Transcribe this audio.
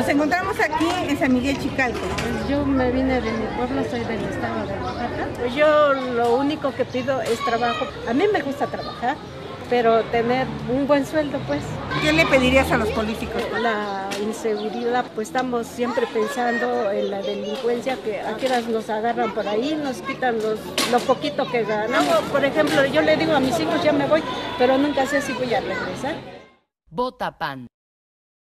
Nos encontramos aquí en San Miguel Chicalco. Pues yo me vine de mi pueblo, soy del estado de Oaxaca. Pues yo lo único que pido es trabajo. A mí me gusta trabajar, pero tener un buen sueldo, pues. ¿Qué le pedirías a los políticos? La inseguridad, pues estamos siempre pensando en la delincuencia, que a nos agarran por ahí, nos quitan los, lo poquito que ganamos. Por ejemplo, yo le digo a mis hijos, ya me voy, pero nunca sé si voy a regresar. Vota PAN.